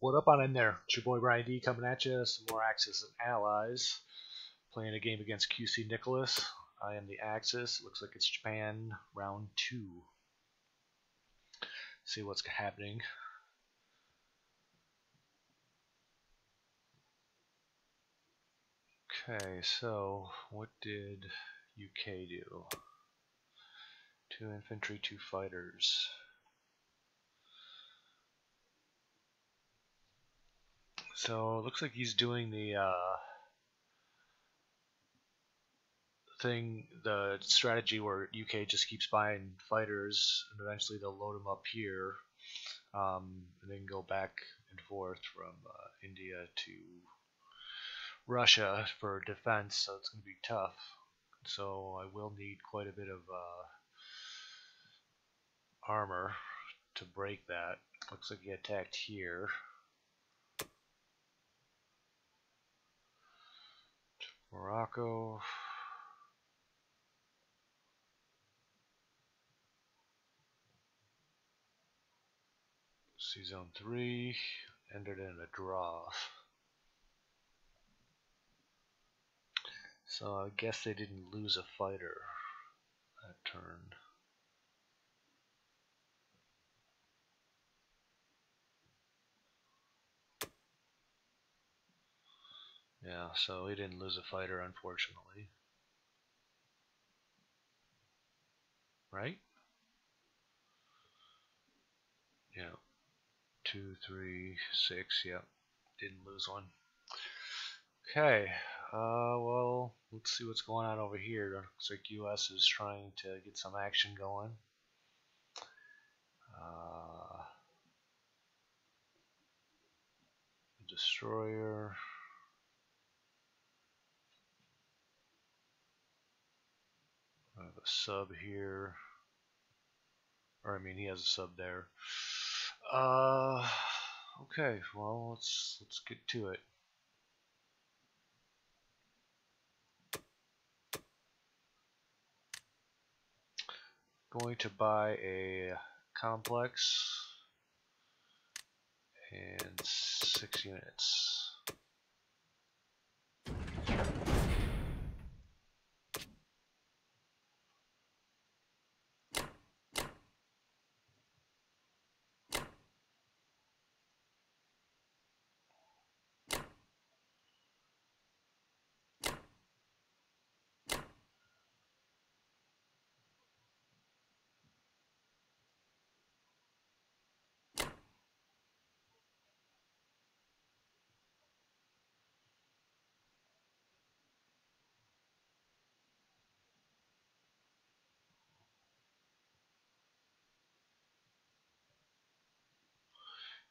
What up on in there? It's your boy Brian D coming at you. Some more Axis and Allies. Playing a game against QC Nickolas. I am the Axis. Looks like it's Japan round two. See what's happening. Okay, so what did UK do? Two infantry, two fighters. So it looks like he's doing the uh, thing, the strategy where UK just keeps buying fighters, and eventually they'll load them up here, um, and then go back and forth from uh, India to Russia for defense. So it's going to be tough. So I will need quite a bit of uh, armor to break that. Looks like he attacked here. Morocco. Sea zone 3, ended in a draw. So I guess they didn't lose a fighter that turn. Yeah, so he didn't lose a fighter, unfortunately. Right? Yeah. Two, three, six, yep. Didn't lose one. Okay, uh, well, let's see what's going on over here. Looks like US is trying to get some action going. Uh, destroyer. I have a sub here. Or I mean he has a sub there. Uh okay, well let's let's get to it. Going to buy a complex and six units.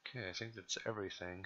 Okay, I think that's everything.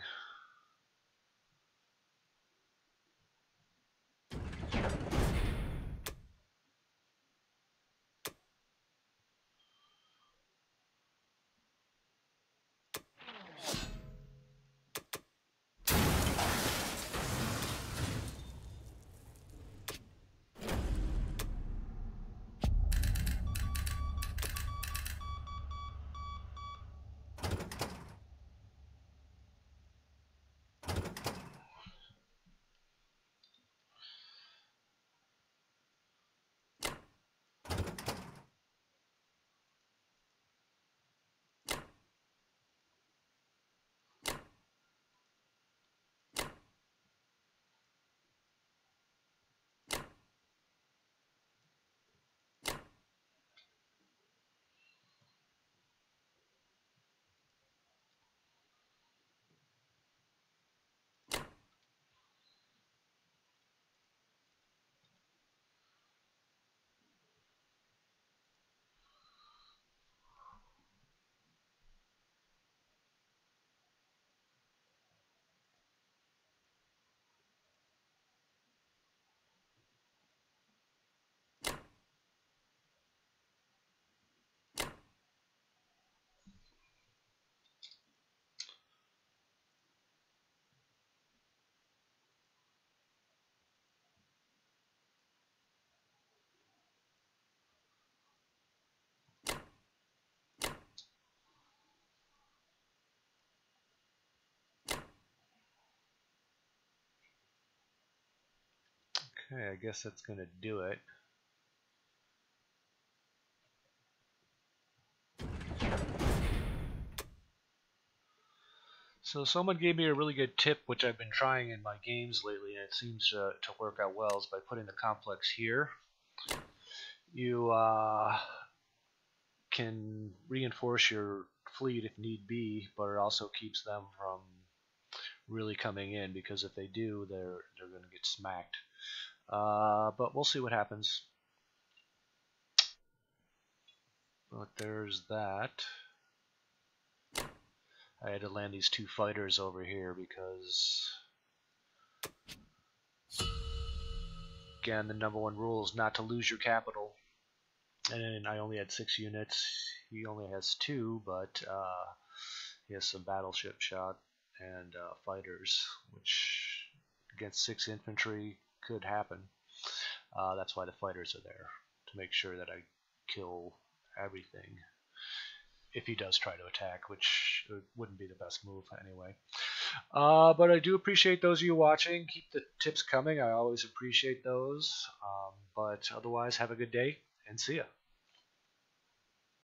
Okay, I guess that's going to do it. So someone gave me a really good tip, which I've been trying in my games lately, and it seems to, to work out well, is by putting the complex here. You uh, can reinforce your fleet if need be, but it also keeps them from really coming in because if they do, they're they're going to get smacked. Uh, but we'll see what happens. But there's that. I had to land these two fighters over here because again the number one rule is not to lose your capital and I only had six units he only has two but uh, he has some battleship shot and uh, fighters which against six infantry could happen uh, that's why the fighters are there to make sure that I kill everything if he does try to attack, which wouldn't be the best move anyway. Uh, but I do appreciate those of you watching. Keep the tips coming. I always appreciate those. Um, but otherwise, have a good day and see ya.